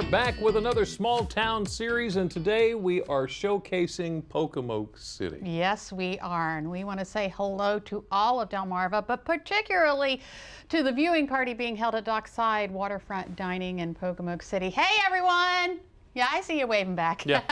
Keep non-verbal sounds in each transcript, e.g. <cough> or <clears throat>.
Are back with another small town series, and today we are showcasing Pocomoke City. Yes, we are, and we want to say hello to all of Delmarva, but particularly to the viewing party being held at Dockside Waterfront Dining in Pocomoke City. Hey, everyone! Yeah, I see you waving back. Yeah,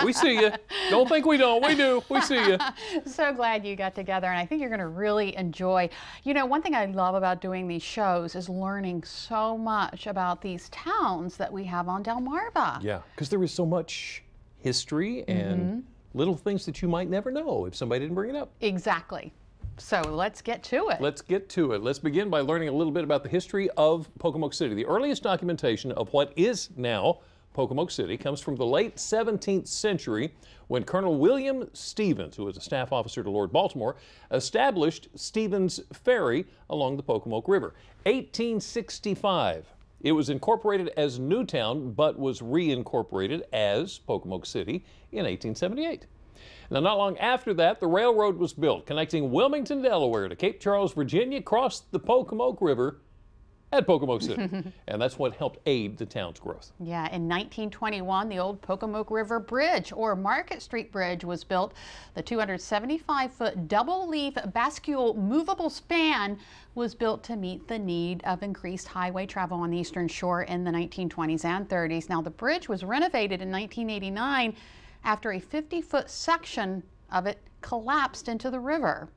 <laughs> we see you. Don't think we don't. We do. We see you. <laughs> so glad you got together, and I think you're going to really enjoy. You know, one thing I love about doing these shows is learning so much about these towns that we have on Delmarva. Yeah, because there is so much history and mm -hmm. little things that you might never know if somebody didn't bring it up. Exactly. So let's get to it. Let's get to it. Let's begin by learning a little bit about the history of Pocomoke City. The earliest documentation of what is now Pocomoke City comes from the late 17th century when Colonel William Stevens, who was a staff officer to Lord Baltimore, established Stevens Ferry along the Pocomoke River. 1865. It was incorporated as Newtown, but was reincorporated as Pocomoke City in 1878. Now, not long after that, the railroad was built, connecting Wilmington, Delaware to Cape Charles, Virginia, across the Pocomoke River at Pocomoke City. and that's what helped aid the town's growth. Yeah, in 1921, the old Pocomoke River Bridge, or Market Street Bridge, was built. The 275-foot double-leaf bascule movable span was built to meet the need of increased highway travel on the Eastern Shore in the 1920s and 30s. Now, the bridge was renovated in 1989 after a 50-foot section of it collapsed into the river.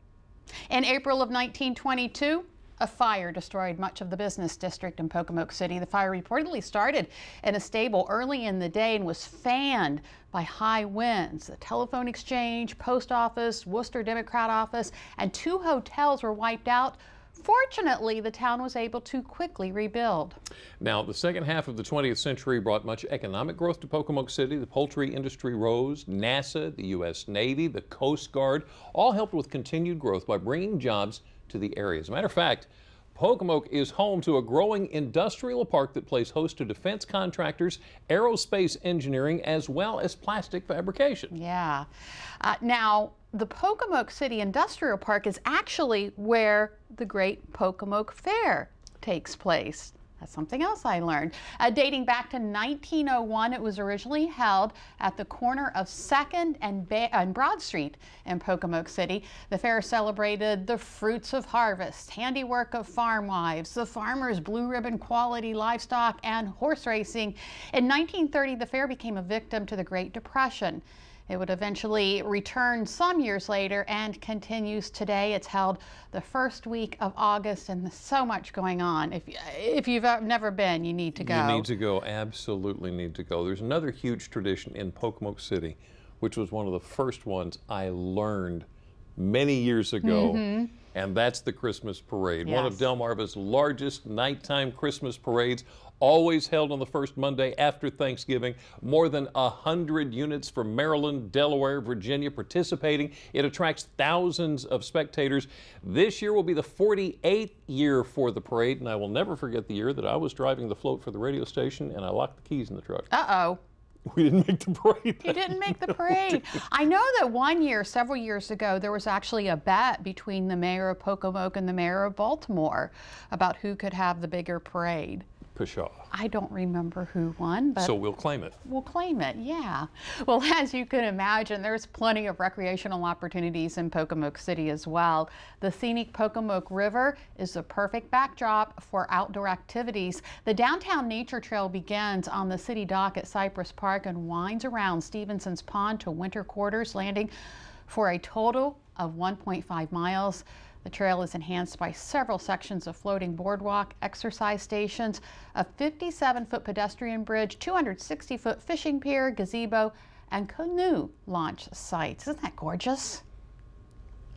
In April of 1922, a fire destroyed much of the business district in Pocomoke City. The fire reportedly started in a stable early in the day and was fanned by high winds. The telephone exchange, post office, Worcester Democrat office, and two hotels were wiped out. Fortunately, the town was able to quickly rebuild. Now, the second half of the 20th century brought much economic growth to Pocomoke City. The poultry industry rose, NASA, the U.S. Navy, the Coast Guard all helped with continued growth by bringing jobs to the area. As a matter of fact, Pocomoke is home to a growing industrial park that plays host to defense contractors, aerospace engineering, as well as plastic fabrication. Yeah. Uh, now, the Pocomoke City Industrial Park is actually where the Great Pocomoke Fair takes place. That's something else I learned. Uh, dating back to 1901, it was originally held at the corner of 2nd and, and Broad Street in Pocomoke City. The fair celebrated the fruits of harvest, handiwork of farm wives, the farmers' blue ribbon quality livestock, and horse racing. In 1930, the fair became a victim to the Great Depression. It would eventually return some years later and continues today. It's held the first week of August and there's so much going on. If, if you've never been, you need to go. You need to go, absolutely need to go. There's another huge tradition in Pocomoke City, which was one of the first ones I learned many years ago. Mm -hmm. And that's the Christmas parade, yes. one of Delmarva's largest nighttime Christmas parades always held on the first Monday after Thanksgiving. More than 100 units from Maryland, Delaware, Virginia participating. It attracts thousands of spectators. This year will be the 48th year for the parade, and I will never forget the year that I was driving the float for the radio station and I locked the keys in the truck. Uh-oh. <laughs> We didn't make the parade. You didn't make the <laughs> parade. I know that one year, several years ago, there was actually a bet between the mayor of Pocomoke and the mayor of Baltimore about who could have the bigger parade. Pshaw. I don't remember who won, but so we'll claim it. We'll claim it, yeah. Well, <laughs> as you can imagine, there's plenty of recreational opportunities in Pocomoke City as well. The scenic Pocomoke River is the perfect backdrop for outdoor activities. The downtown nature trail begins on the city dock at Cypress Park and winds around Stevenson's Pond to Winter Quarters Landing for a total of 1.5 miles. The trail is enhanced by several sections of floating boardwalk, exercise stations, a 57-foot pedestrian bridge, 260-foot fishing pier, gazebo, and canoe launch sites. Isn't that gorgeous?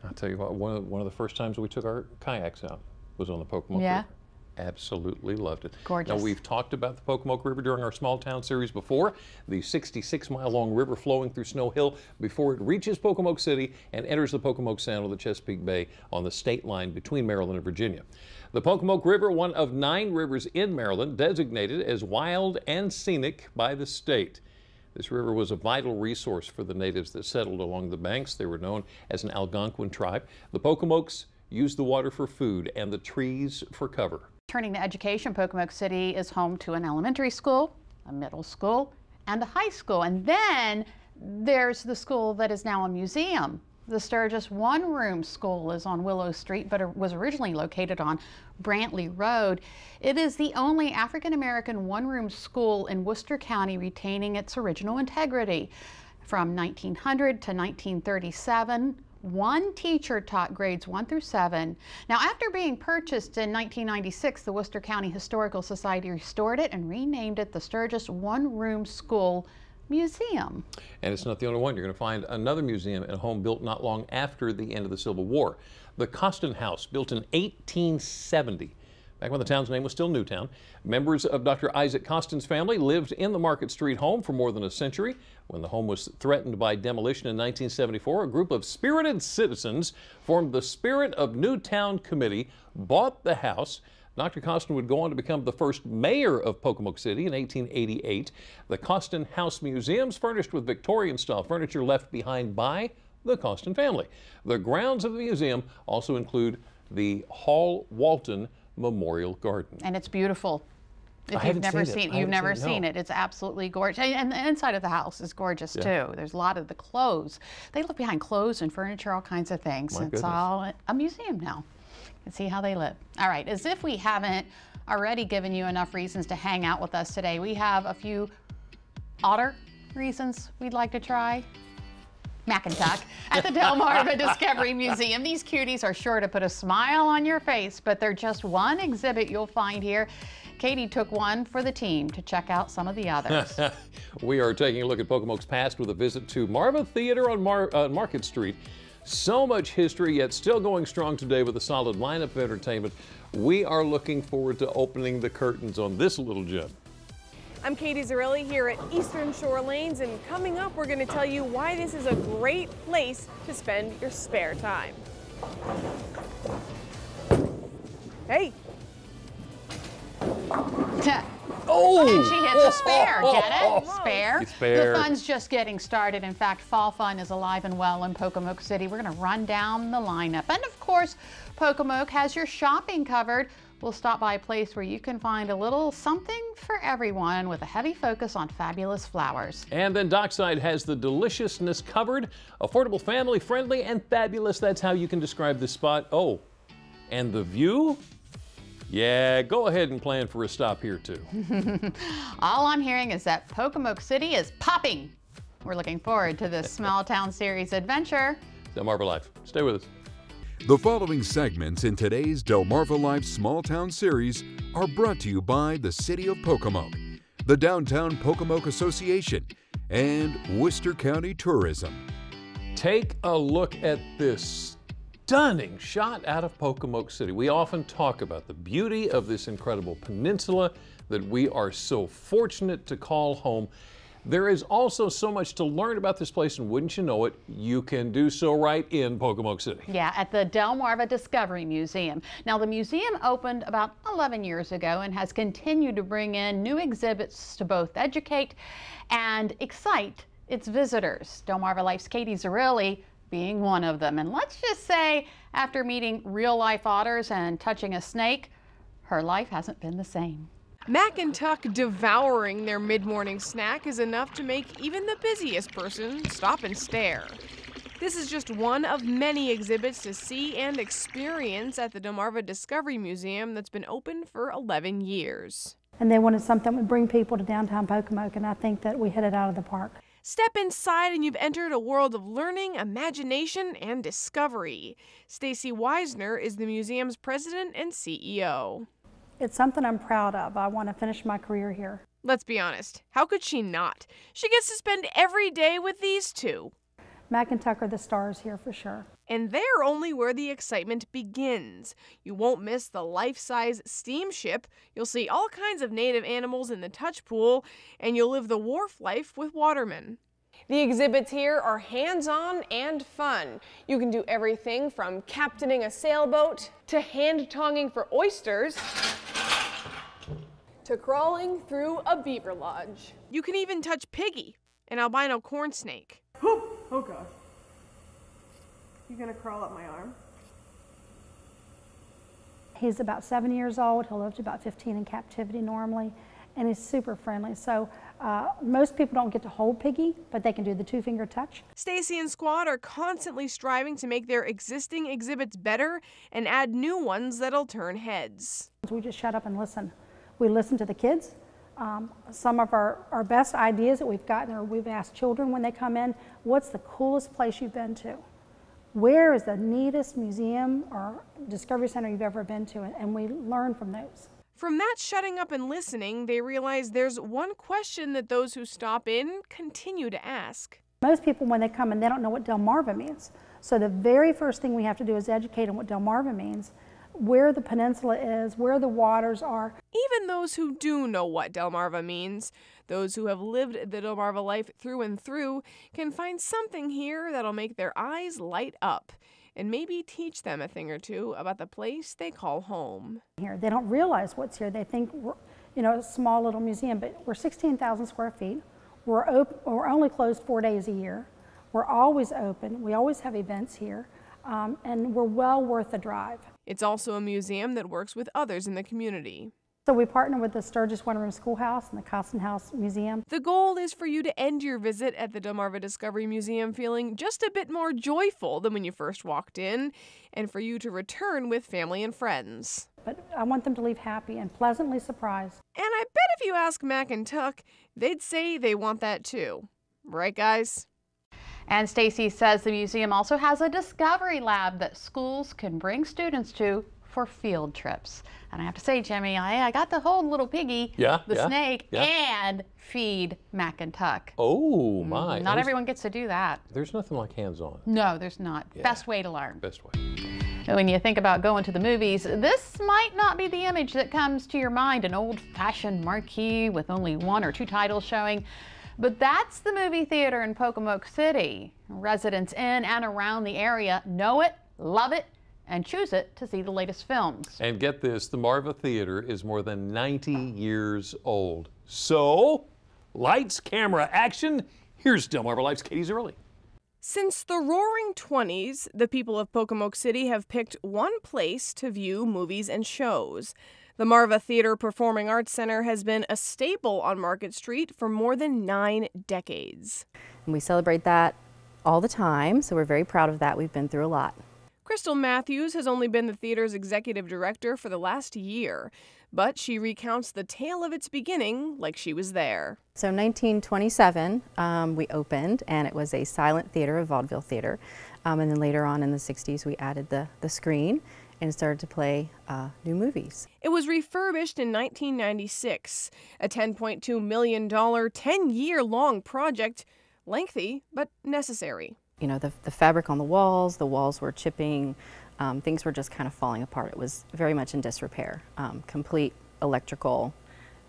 I'll tell you what, one of, one of the first times we took our kayaks out was on the Pocomoke yeah. River absolutely loved it. Gorgeous. Now, we've talked about the Pocomoke River during our small town series before, the 66 mile long river flowing through Snow Hill before it reaches Pocomoke City and enters the Pocomoke Sound of the Chesapeake Bay on the state line between Maryland and Virginia. The Pocomoke River, one of nine rivers in Maryland, designated as wild and scenic by the state. This river was a vital resource for the natives that settled along the banks. They were known as an Algonquin tribe. The Pocomokes used the water for food and the trees for cover. Turning to education, Pocomoke City is home to an elementary school, a middle school, and a high school. And then there's the school that is now a museum. The Sturgis One Room School is on Willow Street, but it was originally located on Brantley Road. It is the only African American one room school in Worcester County retaining its original integrity. From 1900 to 1937, one teacher taught grades 1 through 7. Now, after being purchased in 1996, the Worcester County Historical Society restored it and renamed it the Sturgis One Room School Museum. And it's not the only one. You're going to find another museum in a home built not long after the end of the Civil War. The Costin House, built in 1870 back when the town's name was still Newtown. Members of Dr. Isaac Costin's family lived in the Market Street home for more than a century. When the home was threatened by demolition in 1974, a group of spirited citizens formed the Spirit of Newtown Committee, bought the house. Dr. Costin would go on to become the first mayor of Pocomoke City in 1888. The Costin House Museums, furnished with Victorian style furniture left behind by the Costin family. The grounds of the museum also include the Hall Walton Memorial Garden. And it's beautiful. I If you've never seen it. seen I you've never seen it, seen no. it. It's absolutely gorgeous. And- And the inside of the house is gorgeous Yeah. too. There's a lot of the clothes. They look behind clothes and furniture, all kinds of things. My it's goodness. all a museum now. And see how they live. All right, as if we haven't already given you enough reasons to hang out with us today, we have a few otter reasons we'd like to try. At the Delmarva <laughs> Discovery Museum. These cuties are sure to put a smile on your face, but they're just one exhibit you'll find here. Katie took one for the team to check out some of the others. <laughs> we are taking a look at Pocomoke's past with a visit to Marva Theater on Mar- uh, Market Street. So much history, yet still going strong today with a solid lineup of entertainment. We are looking forward to opening the curtains on this little gem. I'm Katie Zarelli here at Eastern Shore Lanes, and coming up, we're going to tell you why this is a great place to spend your spare time. Hey, <laughs> Oh! And she hits a spare. Oh, Get it? Oh, oh. Spare. Spare. The fun's just getting started. In fact, Fall Fun is alive and well in Pocomoke City. We're going to run down the lineup. And of course, Pocomoke has your shopping covered. We'll stop by a place where you can find a little something for everyone with a heavy focus on fabulous flowers. And then Dockside has the deliciousness covered, affordable, family friendly, and fabulous. That's how you can describe this spot. Oh, and the view? Yeah, go ahead and plan for a stop here too. <laughs> All I'm hearing is that Pocomoke City is popping. We're looking forward to this <laughs> small town series adventure. Delmarva Life. Stay with us. The following segments in today's Delmarva Life Small Town series are brought to you by the City of Pocomoke, the Downtown Pocomoke Association, and Worcester County Tourism. Take a look at this stunning shot out of Pocomoke City. We often talk about the beauty of this incredible peninsula that we are so fortunate to call home. There is also so much to learn about this place, and wouldn't you know it, you can do so right in Pocomoke City. Yeah, at the Delmarva Discovery Museum. Now, the museum opened about 11 years ago and has continued to bring in new exhibits to both educate and excite its visitors. Delmarva Life's Katie Zarelli being one of them. And let's just say, after meeting real life otters and touching a snake, her life hasn't been the same. Mac and Tuck devouring their mid morning snack is enough to make even the busiest person stop and stare. This is just one of many exhibits to see and experience at the Delmarva Discovery Museum that's been open for 11 years. And they wanted something that would bring people to downtown Pocomoke, and I think that we hit it out of the park. Step inside and you've entered a world of learning, imagination, and discovery. Stacy Weisner is the museum's president and CEO. It's something I'm proud of. I want to finish my career here. Let's be honest, how could she not? She gets to spend every day with these two. Mac and Tuck are the stars here for sure. And they're only where the excitement begins. You won't miss the life size steamship, you'll see all kinds of native animals in the touch pool, and you'll live the wharf life with watermen. The exhibits here are hands on and fun. You can do everything from captaining a sailboat to hand tonging for oysters to crawling through a beaver lodge. You can even touch Piggy, an albino corn snake. Oh gosh. You gonna crawl up my arm? He's about seven years old. He'll live to about 15 in captivity normally. and he's super friendly. So uh, most people don't get to hold Piggy, but they can do the two finger touch. Stacy and Squad are constantly striving to make their existing exhibits better and add new ones that'll turn heads. We just shut up and listen. We listen to the kids. Um, some of our, our best ideas that we've gotten or we've asked children when they come in, what's the coolest place you've been to? Where is the neatest museum or discovery center you've ever been to? And we learn from those. From that shutting up and listening, they realize there's one question that those who stop in continue to ask. Most people, when they come in, they don't know what Delmarva means. So the very first thing we have to do is educate them what Delmarva means, where the peninsula is, where the waters are. Even those who do know what Delmarva means, those who have lived the Delmarva life through and through, can find something here that'll make their eyes light up and maybe teach them a thing or two about the place they call home. Here, they don't realize what's here. They think we're, you know, a small little museum, but we're 16,000 square feet. We're open, we're only closed four days a year. We're always open. We always have events here, um, and we're well worth the drive. It's also a museum that works with others in the community. So we partner with the Sturgis One Room Schoolhouse and the Costin House Museum. The goal is for you to end your visit at the Delmarva Discovery Museum feeling just a bit more joyful than when you first walked in, and for you to return with family and friends. But I want them to leave happy and pleasantly surprised. And I bet if you ask Mac and Tuck, they'd say they want that too. Right, guys? And Stacy says the museum also has a discovery lab that schools can bring students to for field trips. And I have to say, Jimmy, I, I got to hold little piggy, Yeah, the yeah, snake, yeah. and feed Mac and Tuck. Oh mm, my! Not There's- everyone gets to do that. There's nothing like hands-on. No, there's not. Best way to learn. Best way. When you think about going to the movies, this might not be the image that comes to your mind an old fashioned marquee with only one or two titles showing. But that's the movie theater in Pocomoke City. Residents in and around the area know it, love it, and choose it to see the latest films. And get this, the Marva Theater is more than 90 years old. So, lights, camera, action. Here's Delmarva Life's Katie Zerli. Since the roaring 20s, the people of Pocomoke City have picked one place to view movies and shows. The Marva Theater Performing Arts Center has been a staple on Market Street for more than nine decades. And we celebrate that all the time, so we're very proud of that. We've been through a lot. Crystal Matthews has only been the theater's executive director for the last year, but she recounts the tale of its beginning like she was there. So 1927, um, we opened, and it was a silent theater, a vaudeville theater. Um, and then later on in the 60s, we added the, the screen and started to play uh, new movies. It was refurbished in 1996, a $10.2 million, 10 year long project, lengthy but necessary. You know, the, the fabric on the walls, the walls were chipping, um, things were just kind of falling apart. It was very much in disrepair, um, complete electrical.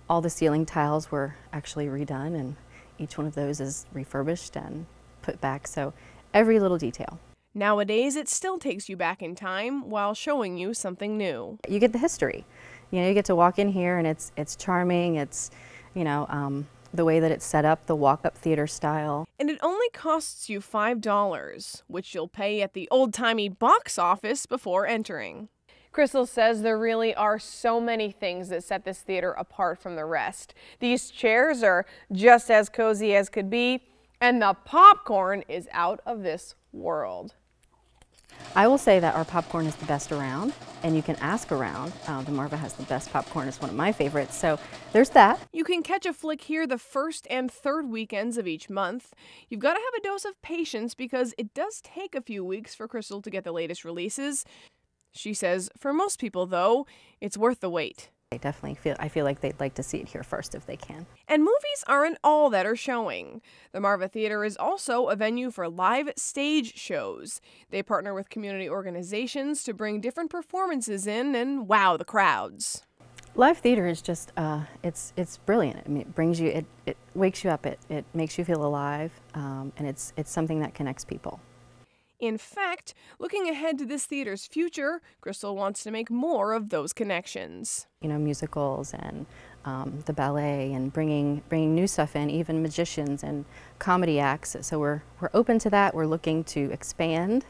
All the ceiling tiles were actually redone, and each one of those is refurbished and put back. So every little detail. Nowadays, it still takes you back in time while showing you something new. You get the history. You know, you get to walk in here, and it's it's charming. It's, you know, um, the way that it's set up, the walk-up theater style. And it only costs you $5, which you'll pay at the old timey box office before entering. Crystal says there really are so many things that set this theater apart from the rest. These chairs are just as cozy as could be, and the popcorn is out of this world. I will say that our popcorn is the best around, and you can ask around. Uh, the Marva has the best popcorn; it's one of my favorites. So there's that. You can catch a flick here the first and third weekends of each month. You've got to have a dose of patience because it does take a few weeks for Crystal to get the latest releases. She says for most people, though, it's worth the wait. I definitely feel I feel like they'd like to see it here first if they can. And movies aren't all that are showing. The Marva Theater is also a venue for live stage shows. They partner with community organizations to bring different performances in and wow the crowds. Live theater is just uh, it's it's brilliant. I mean, it brings you it, it wakes you up. It it makes you feel alive, um, and it's it's something that connects people. In fact, looking ahead to this theater's future, Crystal wants to make more of those connections. You know, musicals and um, the ballet, and bringing bringing new stuff in, even magicians and comedy acts. So we're we're open to that. We're looking to expand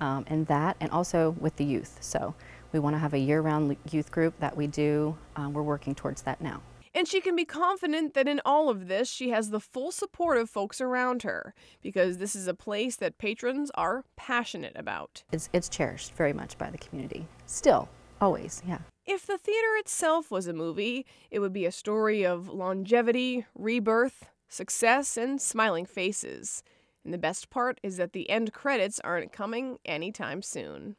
um, in that, and also with the youth. So we want to have a year-round youth group that we do. Um, we're working towards that now. And she can be confident that in all of this, she has the full support of folks around her because this is a place that patrons are passionate about. It's, it's cherished very much by the community. Still, always, yeah. If the theater itself was a movie, it would be a story of longevity, rebirth, success, and smiling faces. And the best part is that the end credits aren't coming anytime soon.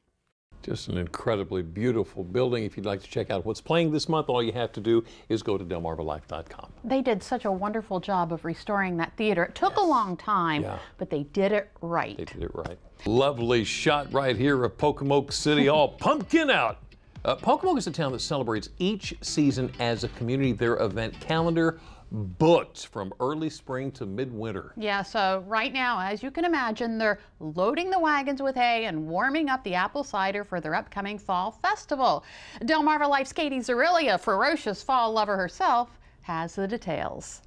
Just an incredibly beautiful building. If you'd like to check out what's playing this month, all you have to do is go to delmarvalife.com. They did such a wonderful job of restoring that theater. It took yes. a long time, yeah. but they did it right. They did it right. Lovely shot right here of Pocomoke City, all <laughs> pumpkin out. Uh, Pocomoke is a town that celebrates each season as a community. Their event calendar booked from early spring to midwinter. Yeah, so right now, as you can imagine, they're loading the wagons with hay and warming up the apple cider for their upcoming fall festival. Delmarva Life's Katie Zerilli, a ferocious fall lover herself, has the details.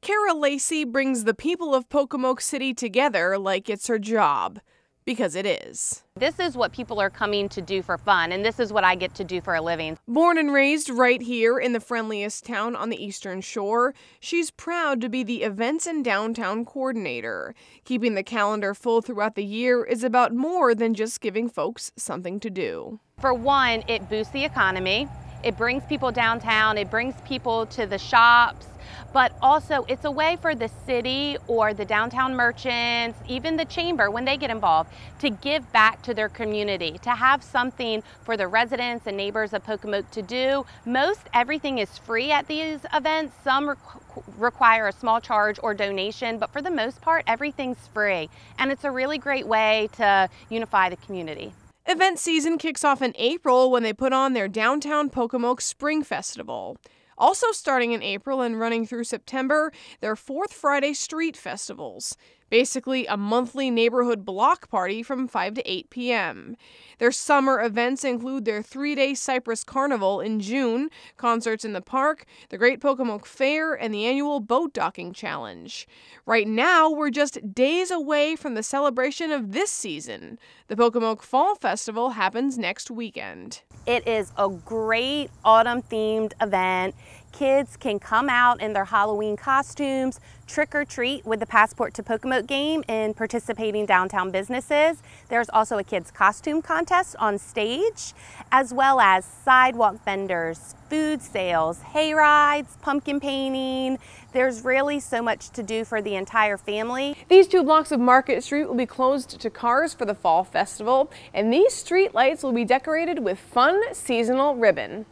Kara Lacey brings the people of Pocomoke City together like it's her job because it is. This is what people are coming to do for fun, and this is what I get to do for a living. Born and raised right here in the friendliest town on the Eastern Shore, she's proud to be the events and downtown coordinator. Keeping the calendar full throughout the year is about more than just giving folks something to do. For one, it boosts the economy. It brings people downtown, it brings people to the shops, but also it's a way for the city or the downtown merchants, even the chamber, when they get involved, to give back to their community, to have something for the residents and neighbors of Pocomoke to do. Most everything is free at these events. Some requ require a small charge or donation, but for the most part, everything's free. And it's a really great way to unify the community. Event season kicks off in April when they put on their Downtown Pocomoke Spring Festival. Also starting in April and running through September, their Fourth Friday Street Festivals basically a monthly neighborhood block party from 5 to 8 p.m. Their summer events include their three day Cypress Carnival in June, concerts in the park, the Great Pocomoke Fair, and the annual Boat Docking Challenge. Right now, we're just days away from the celebration of this season. The Pocomoke Fall Festival happens next weekend. It is a great autumn themed event. Kids can come out in their Halloween costumes, trick or treat with the Passport to Pocomoke game in participating downtown businesses. There's also a kids costume contest on stage, as well as sidewalk vendors, food sales, hay rides, pumpkin painting. There's really so much to do for the entire family. These two blocks of Market Street will be closed to cars for the fall festival, and these street lights will be decorated with fun seasonal ribbon.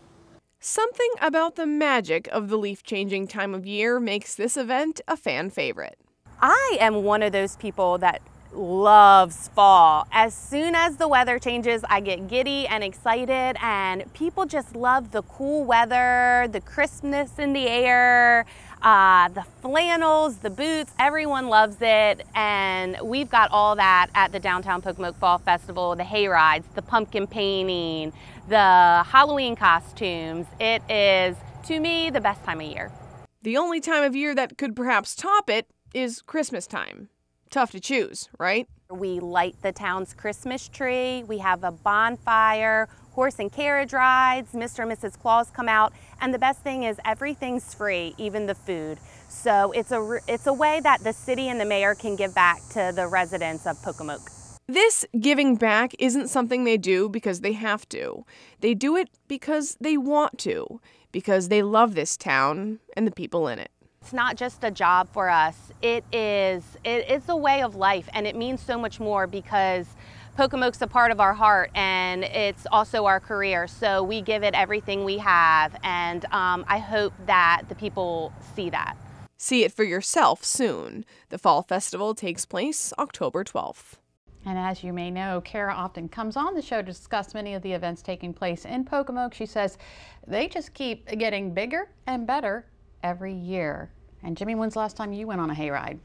Something about the magic of the leaf changing time of year makes this event a fan favorite. I am one of those people that loves fall. As soon as the weather changes, I get giddy and excited, and people just love the cool weather, the crispness in the air, uh, the flannels, the boots, everyone loves it. And we've got all that at the Downtown Pocomoke Fall Festival the hay rides, the pumpkin painting, the Halloween costumes. It is, to me, the best time of year. The only time of year that could perhaps top it is Christmas time. Tough to choose, right? We light the town's Christmas tree, we have a bonfire, horse and carriage rides, Mr. and Mrs. Claus come out, and the best thing is everything's free, even the food. So it's a, it's a way that the city and the mayor can give back to the residents of Pocomoke. This giving back isn't something they do because they have to. They do it because they want to, because they love this town and the people in it. It's not just a job for us. It is it is a way of life and it means so much more because Pocomoke's a part of our heart and it's also our career. So we give it everything we have and um, I hope that the people see that. See it for yourself soon. The Fall Festival takes place October 12th. And as you may know, Kara often comes on the show to discuss many of the events taking place in Pocomoke. She says they just keep getting bigger and better every year. And Jimmy, when's the last time you went on a hayride?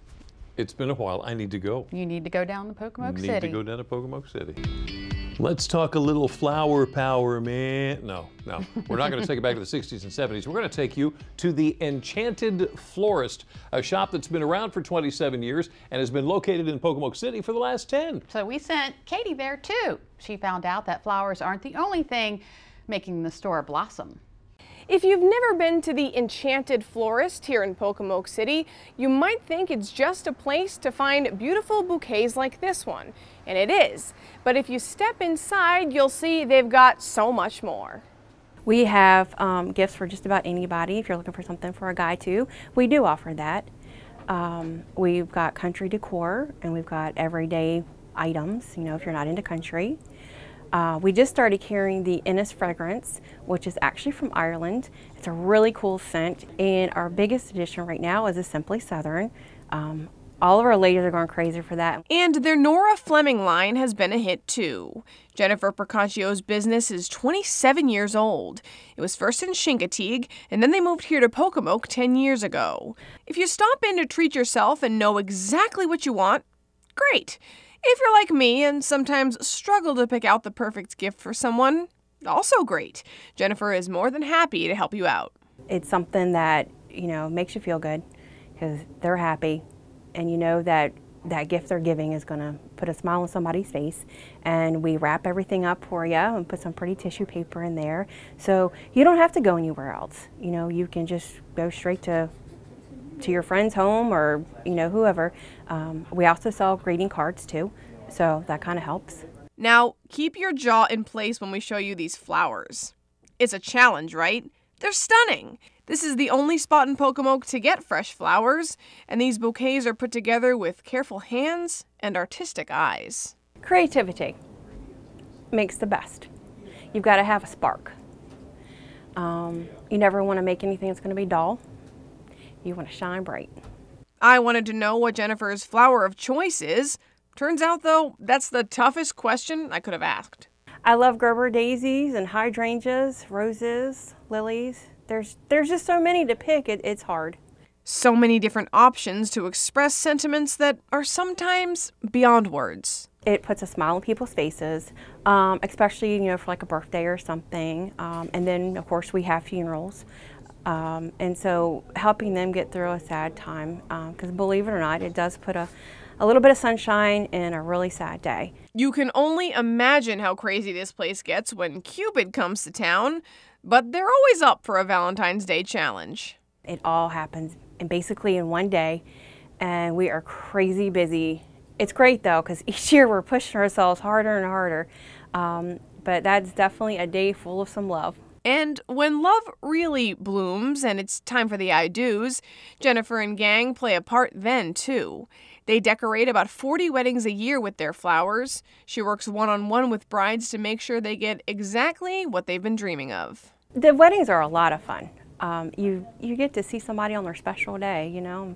It's been a while. I need to go. You need to go down to Pocomoke City. Need to go down to Pocomoke City. Let's talk a little flower power, man. No, no. We're not going to take it back to the 60s and 70s. We're going to take you to the Enchanted Florist, a shop that's been around for 27 years and has been located in Pocomoke City for the last 10. So we sent Katie there too. She found out that flowers aren't the only thing making the store blossom. If you've never been to the Enchanted Florist here in Pocomoke City, you might think it's just a place to find beautiful bouquets like this one, and it is. But if you step inside, you'll see they've got so much more. We have um, gifts for just about anybody. If you're looking for something for a guy too, we do offer that. Um, we've got country decor and we've got everyday items, you know, if you're not into country. Uh, we just started carrying the Inis fragrance, which is actually from Ireland. It's a really cool scent, and our biggest addition right now is a Simply Southern. Um, all of our ladies are going crazy for that. And their Nora Fleming line has been a hit too. Jennifer Procaccio's business is 27 years old. It was first in Chincoteague, and then they moved here to Pocomoke 10 years ago. If you stop in to treat yourself and know exactly what you want, great. If you're like me and sometimes struggle to pick out the perfect gift for someone, also great. Jennifer is more than happy to help you out. It's something that, you know, makes you feel good because they're happy and you know that that gift they're giving is going to put a smile on somebody's face and we wrap everything up for you and put some pretty tissue paper in there so you don't have to go anywhere else you know you can just go straight to to your friend's home or you know whoever um, we also sell greeting cards too so that kind of helps now keep your jaw in place when we show you these flowers it's a challenge right they're stunning this is the only spot in Pocomoke to get fresh flowers, and these bouquets are put together with careful hands and artistic eyes. Creativity makes the best. You've got to have a spark. Um, you never want to make anything that's going to be dull. You want to shine bright. I wanted to know what Jennifer's flower of choice is. Turns out, though, that's the toughest question I could have asked. I love Gerber daisies and hydrangeas, roses, lilies, there's there's just so many to pick. It, it's hard. So many different options to express sentiments that are sometimes beyond words. It puts a smile on people's faces, um, especially you know for like a birthday or something. Um, and then of course we have funerals. Um, and so helping them get through a sad time, because um, believe it or not, it does put a, a little bit of sunshine in a really sad day. You can only imagine how crazy this place gets when Cupid comes to town but they're always up for a Valentine's Day challenge. It all happens and basically in one day, and we are crazy busy. It's great though, because <laughs> each year we're pushing ourselves harder and harder. Um, but that's definitely a day full of some love. And when love really blooms and it's time for the I do's, Jennifer and gang play a part then too. They decorate about 40 weddings a year with their flowers. She works one on one with brides to make sure they get exactly what they've been dreaming of. The weddings are a lot of fun. Um, you, you get to see somebody on their special day, you know.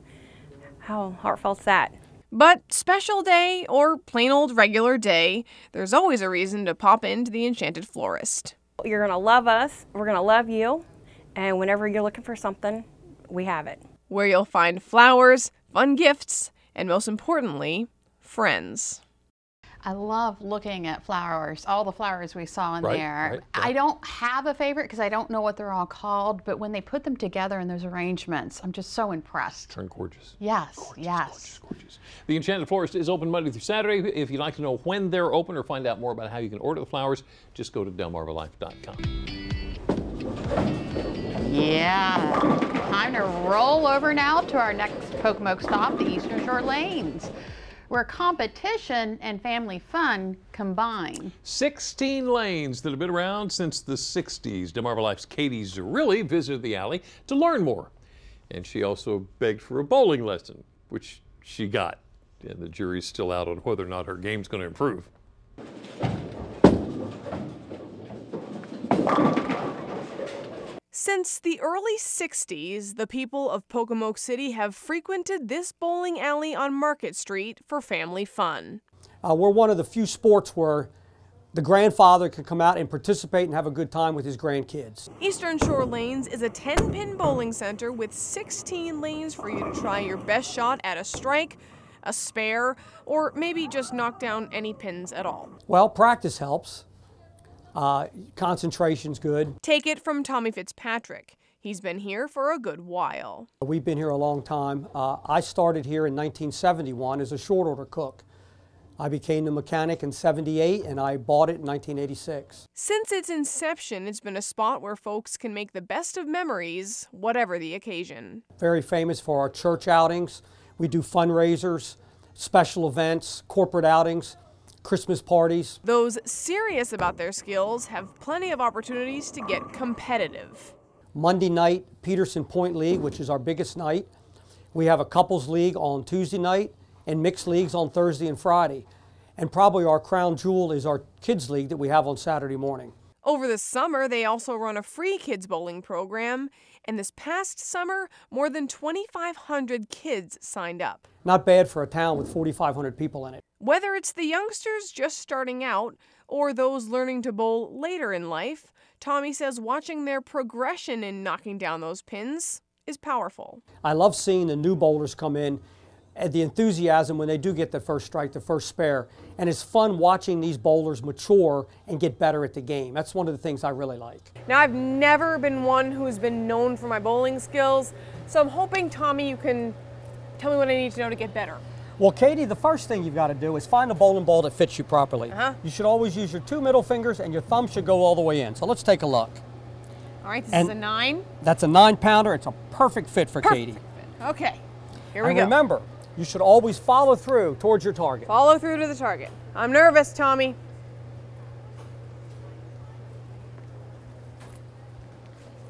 How heartfelt's that? But special day or plain old regular day, there's always a reason to pop into the Enchanted Florist. You're going to love us, we're going to love you, and whenever you're looking for something, we have it. Where you'll find flowers, fun gifts, and most importantly, friends. I love looking at flowers, all the flowers we saw in right, there. Right, yeah. I don't have a favorite because I don't know what they're all called, but when they put them together in those arrangements, I'm just so impressed. Turn gorgeous. Yes, gorgeous, yes. Gorgeous, gorgeous. The Enchanted Florist is open Monday through Saturday. If you'd like to know when they're open or find out more about how you can order the flowers, just go to delmarvalife.com. Yeah. Time to roll over now to our next Pocomoke stop, the Eastern Shore Lanes where competition and family fun combine. 16 lanes that have been around since the 60s. Delmarva Life's Katie Zerilli visited the alley to learn more. And she also begged for a bowling lesson, which she got. And the jury's still out on whether or not her game's going to improve. Since the early 60s, the people of Pocomoke City have frequented this bowling alley on Market Street for family fun. Uh, we're one of the few sports where the grandfather can come out and participate and have a good time with his grandkids. Eastern Shore Lanes is a 10 pin bowling center with 16 lanes for you to try your best shot at a strike, a spare, or maybe just knock down any pins at all. Well, practice helps. Uh, concentration's good. Take it from Tommy Fitzpatrick. He's been here for a good while. We've been here a long time. Uh, I started here in 1971 as a short order cook. I became the mechanic in 78 and I bought it in 1986. Since its inception, it's been a spot where folks can make the best of memories, whatever the occasion. Very famous for our church outings. We do fundraisers, special events, corporate outings, Christmas parties. Those serious about their skills have plenty of opportunities to get competitive. Monday night, Peterson Point League, which is our biggest night. We have a couples league on Tuesday night and mixed leagues on Thursday and Friday. And probably our crown jewel is our kids league that we have on Saturday morning. Over the summer, they also run a free kids bowling program, and this past summer, more than 2,500 kids signed up. Not bad for a town with 4,500 people in it. Whether it's the youngsters just starting out or those learning to bowl later in life, Tommy says watching their progression in knocking down those pins is powerful. I love seeing the new bowlers come in the enthusiasm when they do get the first strike, the first spare. And it's fun watching these bowlers mature and get better at the game. That's one of the things I really like. Now, I've never been one who's been known for my bowling skills, so I'm hoping, Tommy, you can tell me what I need to know to get better. Well, Katie, the first thing you've got to do is find a bowling ball that fits you properly. Uh-huh. You should always use your two middle fingers and your thumb should go all the way in. So let's take a look. All right, this And- is a nine. That's a nine pounder. It's a perfect fit for Perfect Katie. fit. Okay, here we and go. remember, you should always follow through towards your target. Follow through to the target. I'm nervous, Tommy.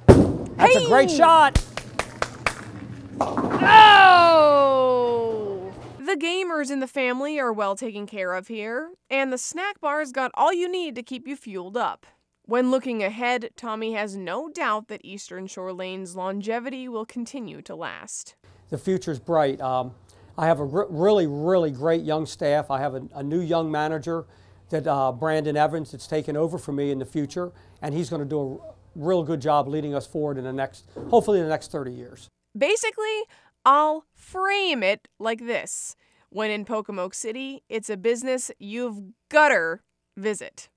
That's a great shot. Oh! The gamers in the family are well taken care of here, and the snack bar's got all you need to keep you fueled up. When looking ahead, Tommy has no doubt that Eastern Shore Lane's longevity will continue to last. The future's bright. Um, I have a re- really, really great young staff. I have a, a new young manager that uh, Brandon Evans that's taken over for me in the future, and he's going to do a real good job leading us forward in the next, hopefully, in the next 30 years. Basically, I'll frame it like this. When in Pocomoke City, it's a business you've gotter visit.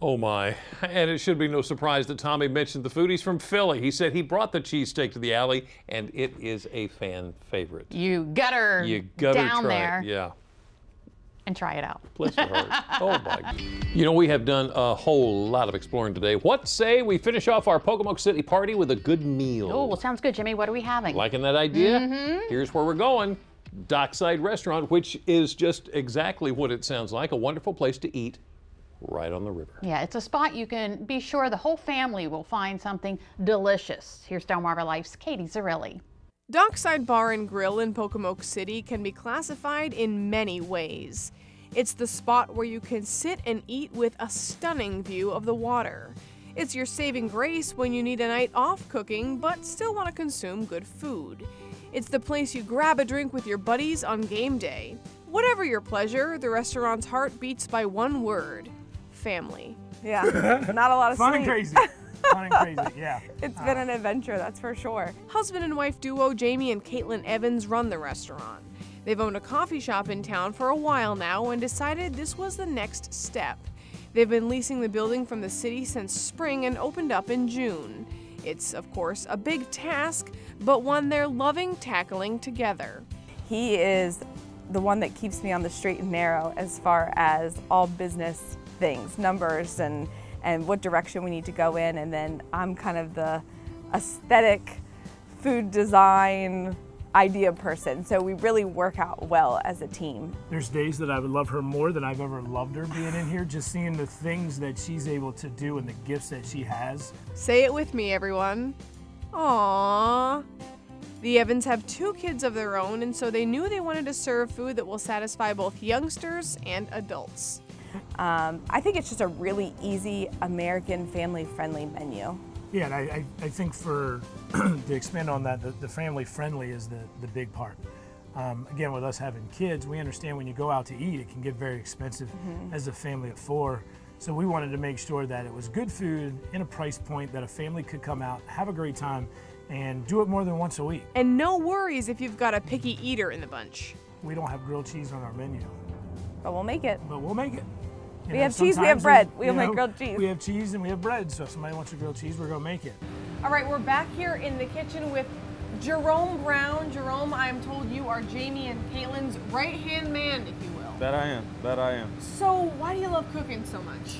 Oh my. And it should be no surprise that Tommy mentioned the foodies from Philly. He said he brought the cheesesteak to the alley, and it is a fan favorite. You gutter You gotta down try there it. Yeah. and try it out. Bless your heart. Oh my. You know, we have done a whole lot of exploring today. What say we finish off our Pocomoke City party with a good meal? Oh, well, sounds good, Jimmy. What are we having? Liking that idea? Mhm. Here's where we're going. Dockside Restaurant, which is just exactly what it sounds like a wonderful place to eat right on the river. Yeah, it's a spot you can be sure the whole family will find something delicious. Here's Delmarva Life's Katie Zarelli. Dockside Bar and Grill in Pocomoke City can be classified in many ways. It's the spot where you can sit and eat with a stunning view of the water. It's your saving grace when you need a night off cooking but still want to consume good food. It's the place you grab a drink with your buddies on game day. Whatever your pleasure, the restaurant's heart beats by one word family. Yeah, <laughs> not a lot of Fun sleep. and crazy. <laughs> Fun and crazy, yeah. It's uh, been an adventure, that's for sure. Husband and wife duo Jamie and Caitlin Evans run the restaurant. They've owned a coffee shop in town for a while now and decided this was the next step. They've been leasing the building from the city since spring and opened up in June. It's, of course, a big task, but one they're loving tackling together. He is the one that keeps me on the straight and narrow as far as all business things, numbers and and what direction we need to go in and then I'm kind of the aesthetic food design idea person. So we really work out well as a team. There's days that I would love her more than I've ever loved her being in here, just seeing the things that she's able to do and the gifts that she has. Say it with me, everyone. Aww. The Evans have two kids of their own, and so they knew they wanted to serve food that will satisfy both youngsters and adults. Um, I think it's just a really easy American family friendly menu. Yeah, and I, I, I think for <clears throat> to expand on that, the, the family friendly is the, the big part. Um, again, with us having kids, we understand when you go out to eat, it can get very expensive Mhm. as a family of four. So we wanted to make sure that it was good food in a price point that a family could come out, have a great time, and do it more than once a week. And no worries if you've got a picky eater in the bunch. We don't have grilled cheese on our menu. But we'll make it. But we'll make it. You We know, have cheese, we have bread. We'll you make know, grilled cheese. We have cheese and we have bread. So if somebody wants a grilled cheese, we're gonna make it. All right, we're back here in the kitchen with Jerome Brown. Jerome, I'm told you are Jamie and Caitlin's right hand man, if you will. That I am. That I am. So, why do you love cooking so much?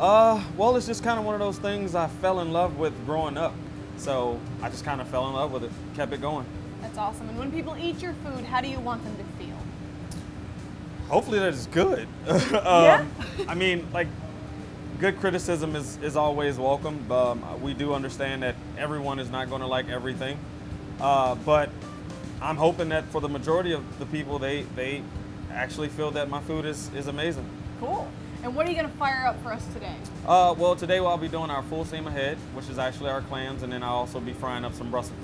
Uh, well, it's just kind of one of those things I fell in love with growing up. So I just kind of fell in love with it, kept it going. That's awesome. And when people eat your food, how do you want them to feel? Hopefully that is good. <laughs> um, Yeah? I mean, like, good criticism is, is always welcome. Um, we do understand that everyone is not going to like everything. Uh, but I'm hoping that for the majority of the people, they, they actually feel that my food is, is amazing. Cool. And what are you going to fire up for us today? Uh, well, today I'll be doing our full steam ahead, which is actually our clams, and then I'll also be frying up some Brussels.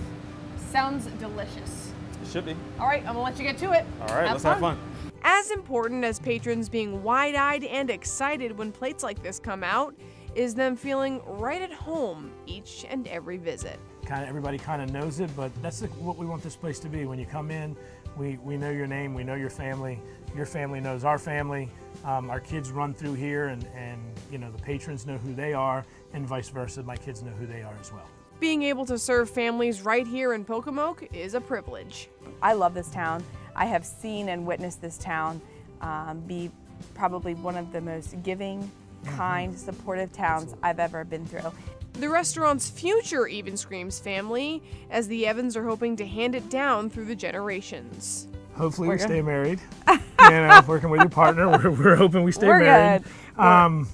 Sounds delicious. It should be. All right, I'm going to let you get to it. All right, let's have fun. As important as patrons being wide eyed and excited when plates like this come out is them feeling right at home each and every visit. Kind of everybody kind of knows it, but that's the, what we want this place to be. When you come in, we, we know your name, we know your family, your family knows our family. Um, our kids run through here, and, and you know the patrons know who they are, and vice versa. My kids know who they are as well. Being able to serve families right here in Pocomoke is a privilege. I love this town. I have seen and witnessed this town um, be probably one of the most giving, kind, supportive towns I've ever been through. The restaurant's future even screams family, as the Evans are hoping to hand it down through the generations. Hopefully, We're we good. stay married. <laughs> you know, working with your partner, we're, we're hoping we stay We're married. good. Um,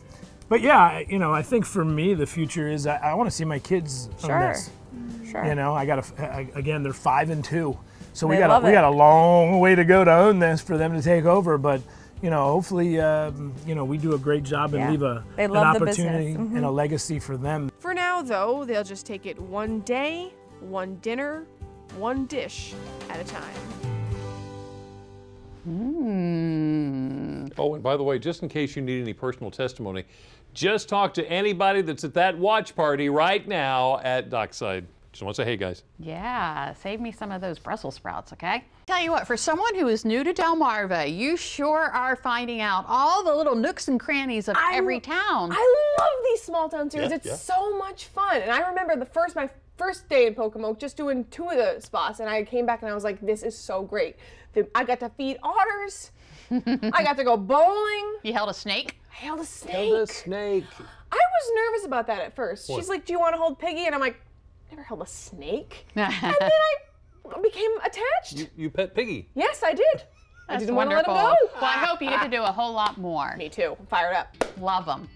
but yeah, you know, I think for me, the future is I, I want to see my kids own Sure. this. Sure. You know, I got to again, they're five and two, so we They got a, we got a long way to go to own this for them to take over. But you know, hopefully, um, you know, we do a great job and Yeah. leave a an love the business. opportunity and a Mhm. legacy for them. For now, though, they'll just take it one day, one dinner, one dish at a time. Oh, and by the way, just in case you need any personal testimony, just talk to anybody that's at that watch party right now at Dockside. Just want to say, hey guys. Yeah, save me some of those Brussels sprouts, okay? Tell you what, for someone who is new to Delmarva, you sure are finding out all the little nooks and crannies of every town. I love these small town tours. Yeah, it's yeah. so much fun. And I remember the first my first day in Pocomoke just doing two of the spots, and I came back and I was like, this is so great. I got to feed otters. <laughs> I got to go bowling. You held a snake? I held a snake. Held a snake. I was nervous about that at first. What? She's like, "Do you want to hold Piggy?" And I'm like, "Never held a snake." <laughs> and then I became attached. You, you pet Piggy. yes, I did. I didn't want to let him go. Well, I hope you get to do a whole lot more. Me too. I'm fired up. Love them.